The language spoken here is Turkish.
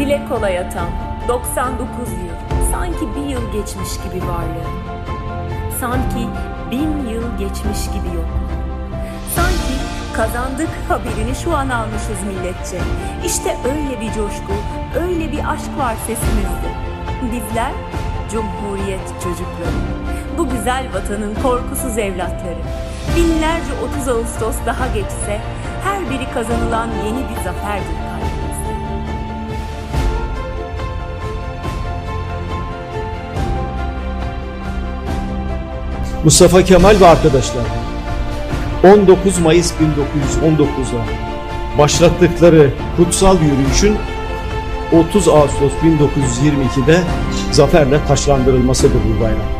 Dile kolay atam 99 yıl. Sanki bir yıl geçmiş gibi varlığı. Sanki bin yıl geçmiş gibi yok. Sanki kazandık haberini şu an almışız milletçe. İşte öyle bir coşku, öyle bir aşk var sesimizde. Bizler Cumhuriyet çocukları. Bu güzel vatanın korkusuz evlatları. Binlerce 30 Ağustos daha geçse Her biri kazanılan yeni bir zaferdir kalbimizde Mustafa Kemal ve arkadaşlar 19 Mayıs 1919'da başlattıkları kutsal yürüyüşün 30 Ağustos 1922'de zaferle taşlandırılmasıdır bu bayram.